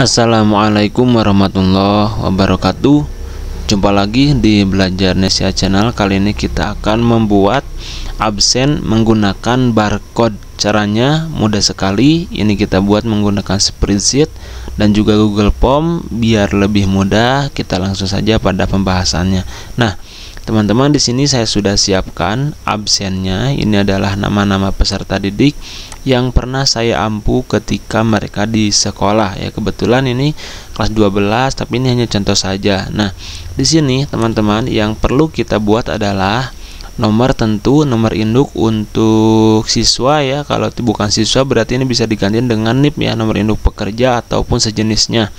Assalamualaikum warahmatullahi wabarakatuh. Jumpa lagi di Belajar Nesia Channel. Kali ini kita akan membuat absen menggunakan barcode. Caranya mudah sekali. Ini kita buat menggunakan spreadsheet dan juga Google Form. Biar lebih mudah kita langsung saja pada pembahasannya. Nah teman-teman di sini saya sudah siapkan absennya. Ini adalah nama-nama peserta didik yang pernah saya ampu ketika mereka di sekolah. Ya kebetulan ini kelas 12 tapi ini hanya contoh saja. Nah di sini teman-teman yang perlu kita buat adalah nomor tentu nomor induk untuk siswa ya. Kalau bukan siswa berarti ini bisa diganti dengan NIP ya nomor induk pekerja ataupun sejenisnya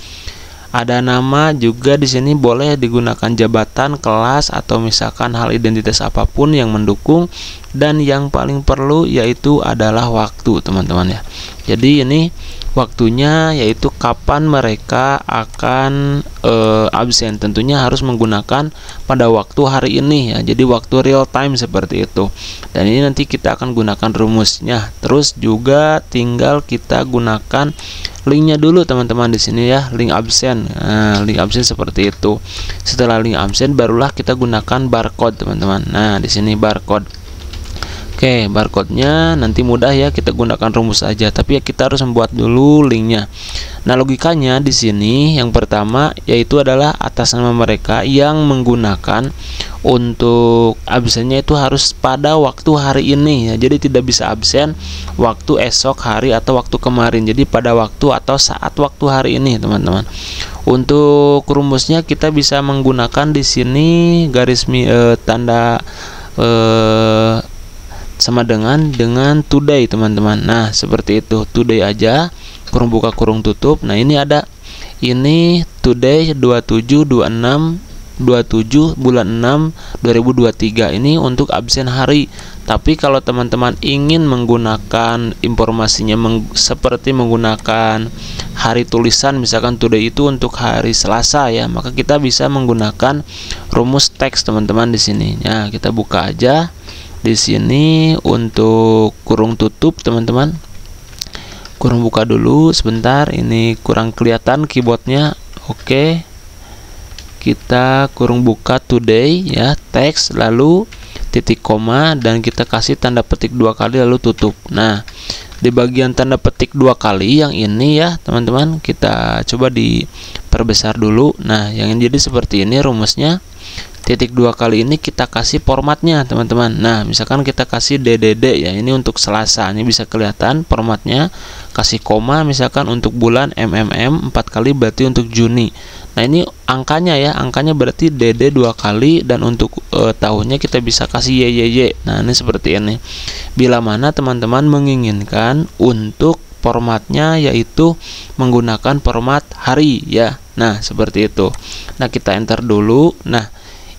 ada nama juga di sini boleh digunakan jabatan, kelas atau misalkan hal identitas apa pun yang mendukung dan yang paling perlu yaitu adalah waktu, teman-teman ya. Jadi ini waktunya yaitu kapan mereka akan e, absen. Tentunya harus menggunakan pada waktu hari ini ya. Jadi waktu real time seperti itu. Dan ini nanti kita akan gunakan rumusnya. Terus juga tinggal kita gunakan linknya dulu teman-teman di sini ya link absen nah, link absen seperti itu setelah link absen barulah kita gunakan barcode teman-teman nah di sini barcode Oke, barcode-nya nanti mudah ya kita gunakan rumus aja, tapi ya kita harus membuat dulu linknya. Nah, logikanya di sini yang pertama yaitu adalah atas nama mereka yang menggunakan untuk absennya itu harus pada waktu hari ini ya. Jadi tidak bisa absen waktu esok hari atau waktu kemarin. Jadi pada waktu atau saat waktu hari ini, teman-teman. Untuk rumusnya kita bisa menggunakan di sini garis eh, tanda eh, sama dengan dengan today teman-teman. Nah seperti itu. Today aja kurung buka kurung tutup. Nah ini ada. Ini today 27 26 27 bulan 6 2023 ini untuk absen hari. Tapi kalau teman-teman ingin menggunakan informasinya meng seperti menggunakan hari tulisan misalkan today itu untuk hari Selasa ya maka kita bisa menggunakan rumus teks teman-teman di sini. Ya kita buka aja di sini untuk kurung tutup teman-teman. Kurang buka dulu sebentar ini kurang kelihatan keyboardnya. Oke kita kurung buka today ya teks lalu titik koma dan kita kasih tanda petik dua kali lalu tutup. Nah di bagian tanda petik dua kali yang ini ya teman-teman kita coba diperbesar dulu. Nah yang jadi seperti ini rumusnya titik dua kali ini kita kasih formatnya teman-teman. Nah misalkan kita kasih DDD ya ini untuk Selasa. Ini bisa kelihatan formatnya. Kasih koma misalkan untuk bulan MMM 4 kali berarti untuk Juni. Nah ini angkanya ya angkanya berarti DD dua kali dan untuk e, tahunnya kita bisa kasih YYY nah ini seperti ini. Bila mana teman-teman menginginkan untuk formatnya yaitu menggunakan format hari ya. Nah seperti itu. Nah kita enter dulu. Nah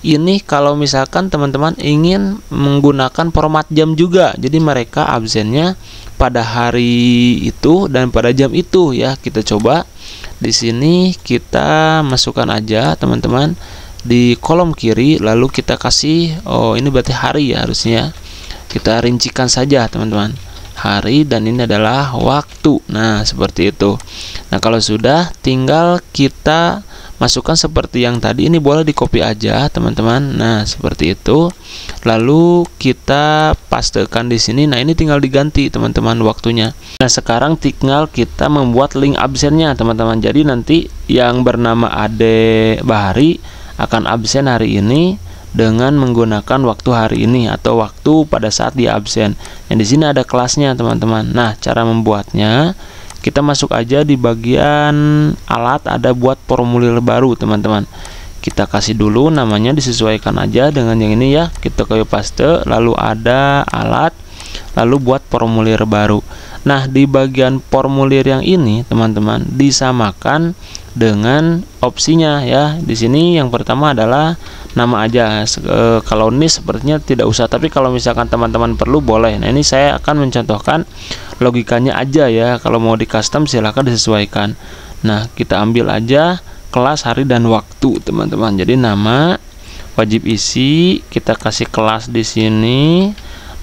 ini kalau misalkan teman-teman ingin menggunakan format jam juga. Jadi mereka absennya pada hari itu dan pada jam itu ya. Kita coba. Di sini kita masukkan aja teman-teman di kolom kiri. Lalu kita kasih oh ini berarti hari ya harusnya. Kita rincikan saja teman-teman. Hari dan ini adalah waktu. Nah seperti itu. Nah kalau sudah tinggal kita masukkan seperti yang tadi. Ini boleh di copy aja teman-teman. Nah seperti itu. Lalu kita pastekan di sini. Nah ini tinggal diganti teman-teman waktunya. Nah sekarang tinggal kita membuat link absennya teman-teman. Jadi nanti yang bernama Ade Bahari akan absen hari ini dengan menggunakan waktu hari ini atau waktu pada saat dia absen. Yang di sini ada kelasnya, teman-teman. Nah, cara membuatnya kita masuk aja di bagian alat ada buat formulir baru teman-teman. Kita kasih dulu namanya disesuaikan aja dengan yang ini ya. Kita copy paste lalu ada alat lalu buat formulir baru. Nah di bagian formulir yang ini teman-teman disamakan dengan opsinya ya. Di sini yang pertama adalah nama aja. E, kalau ini sepertinya tidak usah tapi kalau misalkan teman-teman perlu boleh. Nah ini saya akan mencontohkan logikanya aja ya. Kalau mau di custom silahkan disesuaikan. Nah kita ambil aja kelas hari dan waktu teman-teman. Jadi nama wajib isi kita kasih kelas di sini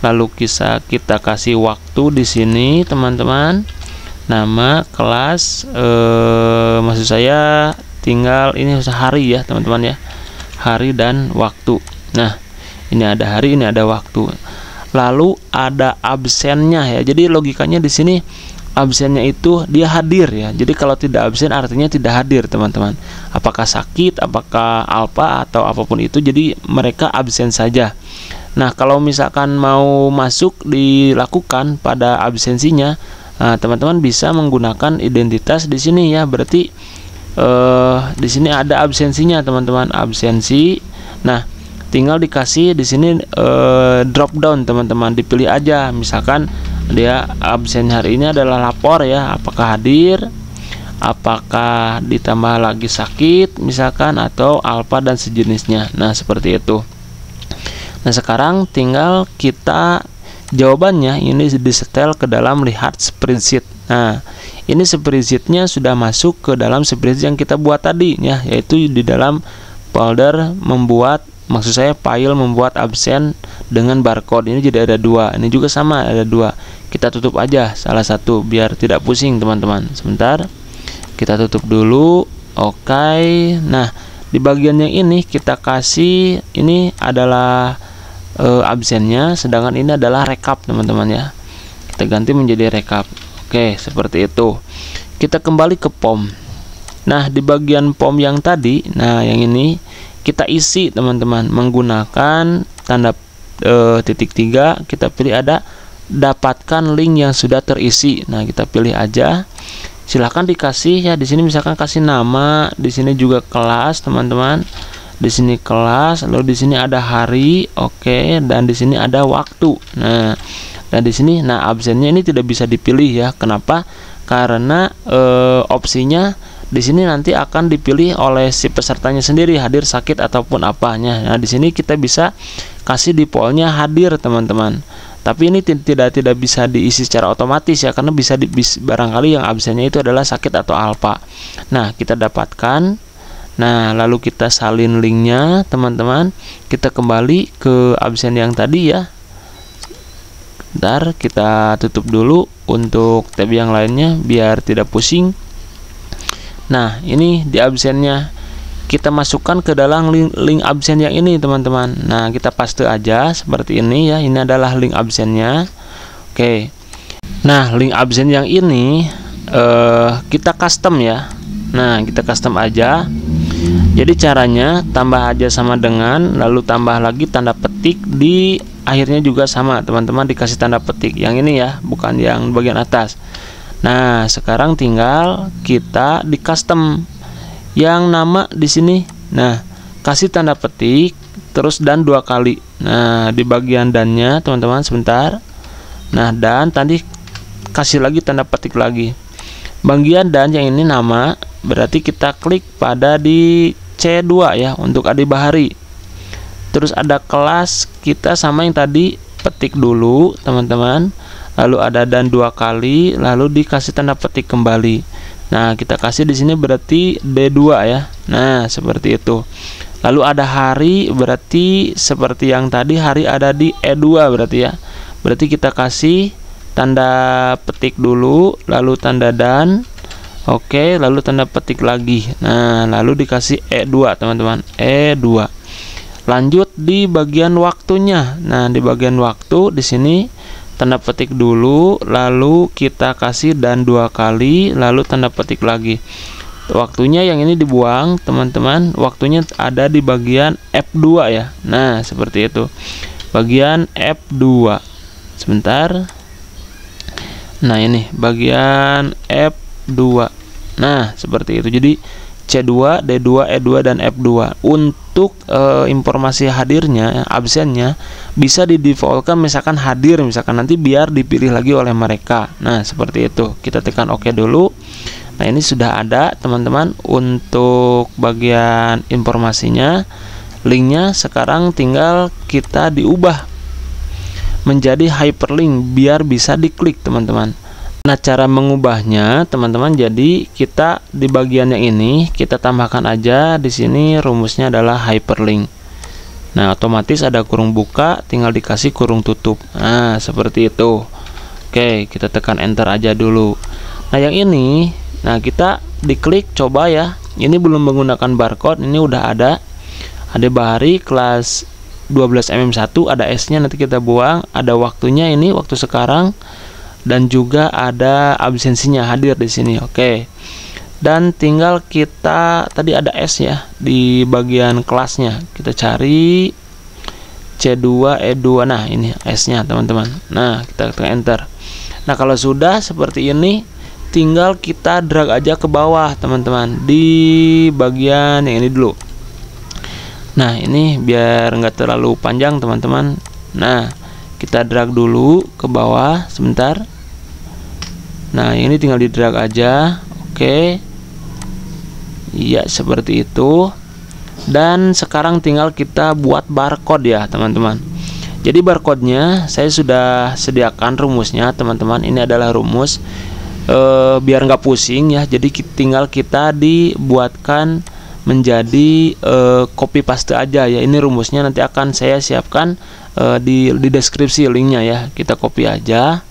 lalu kita kita kasih waktu di sini teman-teman. Nama kelas eh, maksud saya tinggal ini hari ya teman-teman ya. Hari dan waktu. Nah ini ada hari ini ada waktu. Lalu ada absennya ya. Jadi logikanya di sini absennya itu dia hadir ya. Jadi kalau tidak absen artinya tidak hadir teman-teman. Apakah sakit apakah alpa atau apa pun itu jadi mereka absen saja nah kalau misalkan mau masuk dilakukan pada absensinya Nah, teman-teman bisa menggunakan identitas di sini ya. Berarti eh, di sini ada absensinya, teman-teman. Absensi. Nah, tinggal dikasih di sini eh, drop down, teman-teman. Dipilih aja. Misalkan dia absen hari ini adalah lapor ya, apakah hadir, apakah ditambah lagi sakit, misalkan atau alfa dan sejenisnya. Nah, seperti itu. Nah, sekarang tinggal kita Jawabannya ini disetel ke dalam lihat spreadsheet. Nah, ini spreadsheetnya sudah masuk ke dalam spreadsheet yang kita buat tadi ya, yaitu di dalam folder membuat maksud saya file membuat absen dengan barcode ini jadi ada dua ini juga sama ada dua kita tutup aja salah satu biar tidak pusing teman-teman sebentar kita tutup dulu oke okay. nah di bagian yang ini kita kasih ini adalah e, absennya sedangkan ini adalah rekap teman-teman ya. Kita ganti menjadi rekap. Oke seperti itu. Kita kembali ke pom. Nah di bagian pom yang tadi nah yang ini kita isi teman-teman menggunakan tanda e, titik tiga kita pilih ada dapatkan link yang sudah terisi. Nah kita pilih aja. Silahkan dikasih ya di sini misalkan kasih nama di sini juga kelas teman-teman di sini kelas lalu di sini ada hari oke okay, dan di sini ada waktu. Nah dan di sini nah absennya ini tidak bisa dipilih ya. Kenapa? Karena e, opsinya di sini nanti akan dipilih oleh si pesertanya sendiri hadir sakit ataupun apanya. Nah di sini kita bisa kasih defaultnya hadir teman-teman. Tapi ini tidak tidak bisa diisi secara otomatis ya karena bisa di, barangkali yang absennya itu adalah sakit atau alpa. Nah kita dapatkan Nah, lalu kita salin linknya, teman-teman. Kita kembali ke absen yang tadi ya. Ntar kita tutup dulu untuk tab yang lainnya biar tidak pusing. Nah, ini di absennya kita masukkan ke dalam link, link absen yang ini, teman-teman. Nah, kita paste aja seperti ini ya. Ini adalah link absennya. Oke. Nah, link absen yang ini eh, kita custom ya. Nah, kita custom aja jadi caranya tambah aja sama dengan lalu tambah lagi tanda petik di akhirnya juga sama teman-teman dikasih tanda petik. Yang ini ya bukan yang bagian atas. Nah sekarang tinggal kita di custom. Yang nama di sini. Nah kasih tanda petik terus dan dua kali. Nah di bagian dannya teman-teman sebentar. Nah dan tadi kasih lagi tanda petik lagi. Bagian dan yang ini nama berarti kita klik pada di C2 ya untuk Adi Bahari. Terus ada kelas kita sama yang tadi petik dulu teman-teman. Lalu ada dan dua kali lalu dikasih tanda petik kembali. Nah kita kasih di sini berarti D2 ya. Nah seperti itu. Lalu ada hari berarti seperti yang tadi hari ada di E2 berarti ya. Berarti kita kasih tanda petik dulu lalu tanda dan Oke, lalu tanda petik lagi. Nah, lalu dikasih E2, teman-teman. E2. Lanjut di bagian waktunya. Nah, di bagian waktu di sini tanda petik dulu, lalu kita kasih dan dua kali, lalu tanda petik lagi. Waktunya yang ini dibuang, teman-teman. Waktunya ada di bagian F2 ya. Nah, seperti itu. Bagian F2. Sebentar. Nah, ini bagian F 2 nah seperti itu. Jadi C2, D2, E2 dan F2 untuk e, informasi hadirnya absennya bisa didefaultkan misalkan hadir misalkan nanti biar dipilih lagi oleh mereka. Nah seperti itu. Kita tekan OK dulu. Nah ini sudah ada teman-teman. Untuk bagian informasinya linknya sekarang tinggal kita diubah menjadi hyperlink biar bisa diklik teman-teman Nah, cara mengubahnya, teman-teman, jadi kita di bagian yang ini kita tambahkan aja di sini rumusnya adalah hyperlink. Nah, otomatis ada kurung buka, tinggal dikasih kurung tutup. Nah, seperti itu. Oke, kita tekan enter aja dulu. nah yang ini nah kita diklik coba ya ini belum menggunakan barcode ini udah ada ada bahari kelas 12 mm1 ada S nya nanti kita buang ada waktunya ini waktu sekarang dan juga ada absensinya hadir di sini oke. Dan tinggal kita tadi ada S ya di bagian kelasnya. Kita cari C2 E2 nah ini S nya teman-teman. Nah kita tekan enter. Nah kalau sudah seperti ini tinggal kita drag aja ke bawah teman-teman. Di bagian yang ini dulu. Nah ini biar nggak terlalu panjang teman-teman. Nah kita drag dulu ke bawah sebentar. Nah ini tinggal di drag aja. Oke. Iya seperti itu. Dan sekarang tinggal kita buat barcode ya teman-teman. Jadi barcode-nya saya sudah sediakan rumusnya teman-teman. Ini adalah rumus. E, biar nggak pusing ya. Jadi tinggal kita dibuatkan menjadi e, copy paste aja ya. Ini rumusnya nanti akan saya siapkan e, di, di deskripsi linknya ya kita copy aja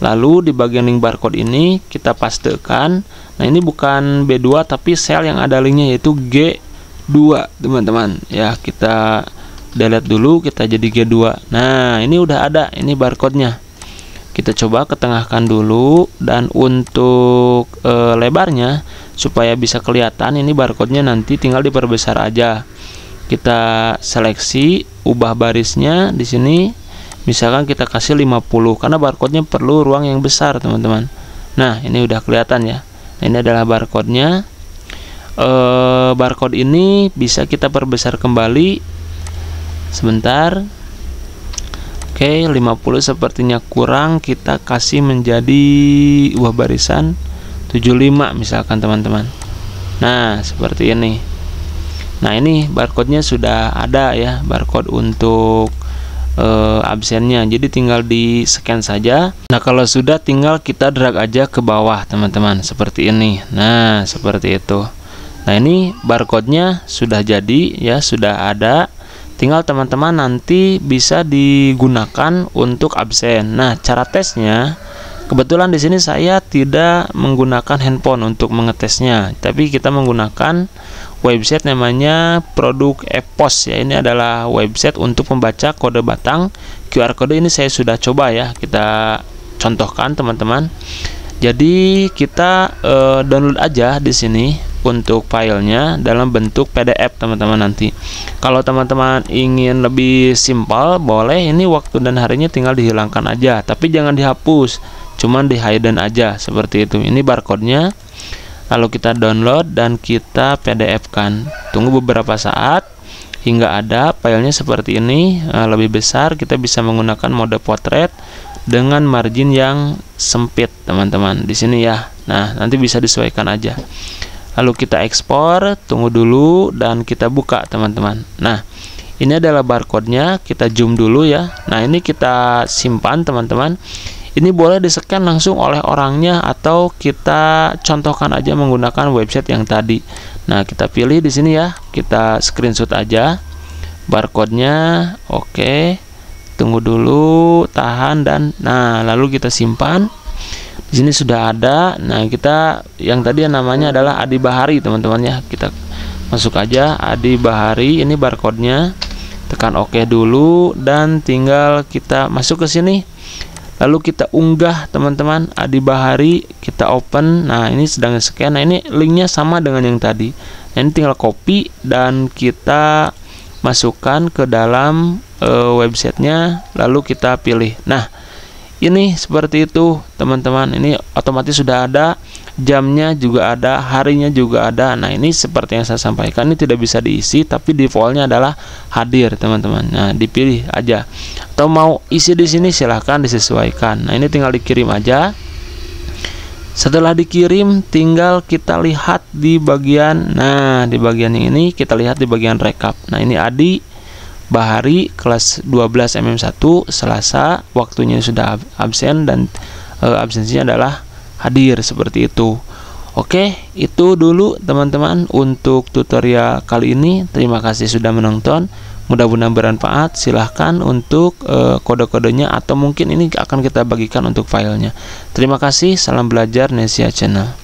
Lalu di bagian link barcode ini kita pastekan. Nah, ini bukan B2 tapi sel yang ada linknya yaitu G2, teman-teman. Ya, kita delete dulu, kita jadi G2. Nah, ini udah ada, ini barcode-nya. Kita coba ketengahkan dulu dan untuk e, lebarnya supaya bisa kelihatan ini barcode-nya nanti tinggal diperbesar aja. Kita seleksi, ubah barisnya di sini. Misalkan kita kasih 50 karena barcode-nya perlu ruang yang besar teman-teman. Nah ini udah kelihatan ya. Nah, ini adalah barcode-nya. E, barcode ini bisa kita perbesar kembali. Sebentar. Oke 50 sepertinya kurang kita kasih menjadi dua barisan 75 misalkan teman-teman. Nah seperti ini nah ini barcode-nya sudah ada ya barcode untuk uh, absennya. Jadi tinggal di scan saja. Nah kalau sudah tinggal kita drag aja ke bawah teman-teman. Seperti ini. Nah seperti itu. Nah ini barcode-nya sudah jadi ya sudah ada. Tinggal teman-teman nanti bisa digunakan untuk absen. Nah cara tesnya kebetulan di sini saya tidak menggunakan handphone untuk mengetesnya tapi kita menggunakan website namanya produk epos ya. Ini adalah website untuk membaca kode batang QR kode. Ini saya sudah coba ya kita contohkan teman-teman. Jadi kita e, download aja di sini untuk filenya dalam bentuk PDF teman-teman nanti. Kalau teman-teman ingin lebih simpel boleh. Ini waktu dan harinya tinggal dihilangkan aja tapi jangan dihapus cuman di hidden aja seperti itu. Ini barcode-nya. Lalu kita download dan kita PDF kan. Tunggu beberapa saat hingga ada filenya seperti ini eh, lebih besar. Kita bisa menggunakan mode potret dengan margin yang sempit teman-teman. Di sini ya. Nah nanti bisa disesuaikan aja. Lalu kita ekspor tunggu dulu dan kita buka teman-teman. Nah ini adalah barcode-nya. Kita zoom dulu ya. Nah ini kita simpan teman-teman ini boleh di-scan langsung oleh orangnya atau kita contohkan aja menggunakan website yang tadi. Nah, kita pilih di sini ya. Kita screenshot aja barcode-nya. Oke. Tunggu dulu, tahan dan nah, lalu kita simpan. Di sini sudah ada. Nah, kita yang tadi yang namanya adalah Adi Bahari, teman-teman ya. Kita masuk aja Adi Bahari, ini barcode-nya. Tekan OK dulu dan tinggal kita masuk ke sini lalu kita unggah teman-teman. Adi Bahari kita open. Nah ini sedang scan nah ini linknya sama dengan yang tadi. Nah, ini tinggal copy dan kita masukkan ke dalam e, websitenya. Lalu kita pilih. Nah ini seperti itu teman-teman. Ini otomatis sudah ada jamnya juga ada harinya juga ada. Nah ini seperti yang saya sampaikan ini tidak bisa diisi tapi defaultnya adalah hadir teman-teman. Nah dipilih aja. Atau mau isi di sini silahkan disesuaikan. Nah ini tinggal dikirim aja. Setelah dikirim tinggal kita lihat di bagian nah di bagian ini kita lihat di bagian rekap. Nah ini Adi Bahari kelas 12 MM1 Selasa waktunya sudah absen dan e, absensinya adalah hadir seperti itu. Oke, itu dulu teman-teman untuk tutorial kali ini. Terima kasih sudah menonton. mudah-mudahan bermanfaat silahkan untuk uh, kode-kodenya atau mungkin ini akan kita bagikan untuk filenya terima kasih salam belajar Nesia Channel